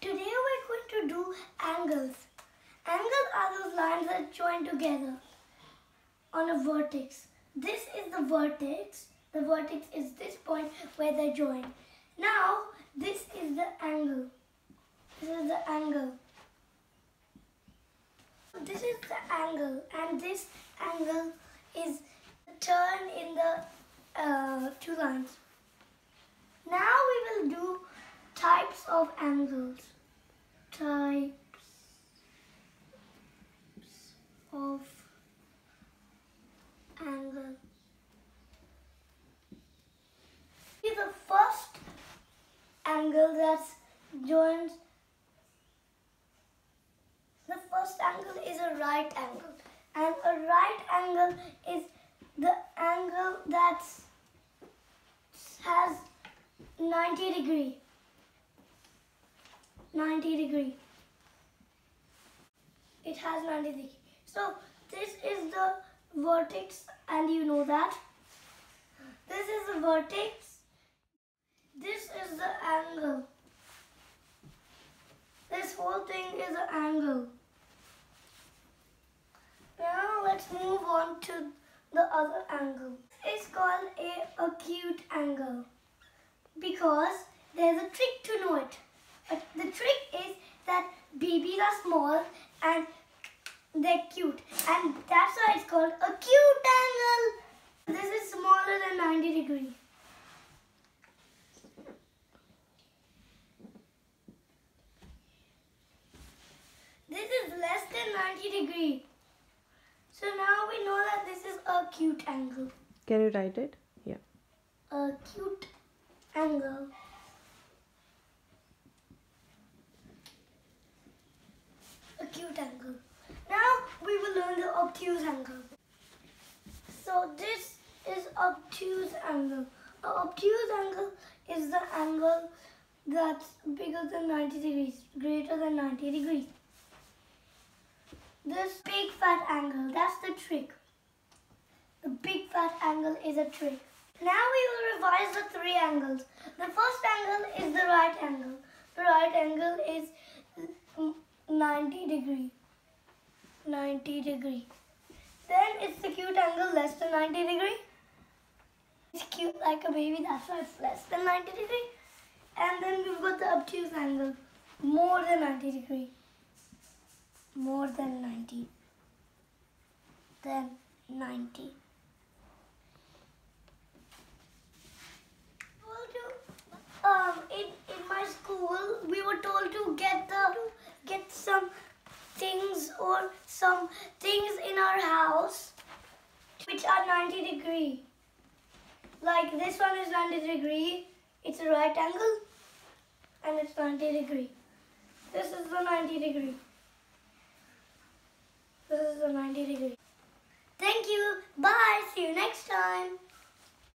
today we're going to do angles. Angles are those lines that join together on a vertex. This is the vertex. The vertex is this point where they join. Now, this is the angle. This is the angle. This is the angle and this angle is the turn in the uh, two lines. Now we will do of angles. Types of angle. Here's the first angle that joins. The first angle is a right angle, and a right angle is the angle that has 90 degree. 90 degree. It has 90 degree. So this is the vertex and you know that. This is the vertex. This is the angle. This whole thing is an angle. Now let's move on to the other angle. It's called a acute angle because there's a trick to know it. Uh, the trick is that babies are small and they're cute and that's why it's called a cute angle. This is smaller than 90 degree. This is less than 90 degree. So now we know that this is a acute angle. Can you write it? Yeah. Acute angle. Acute angle. Now we will learn the obtuse angle. So this is obtuse angle. A obtuse angle is the angle that's bigger than 90 degrees, greater than 90 degrees. This big fat angle, that's the trick. The big fat angle is a trick. Now we will revise the three angles. The first angle is the right angle. The right angle is 90 degree. 90 degree. Then it's the cute angle less than 90 degree. It's cute like a baby, that's why it's less than 90 degree. And then we've got the obtuse angle, more than 90 degree. More than 90. Then 90. some things in our house which are 90 degree. Like this one is 90 degree, it's a right angle and it's 90 degree. This is the 90 degree. This is the 90 degree.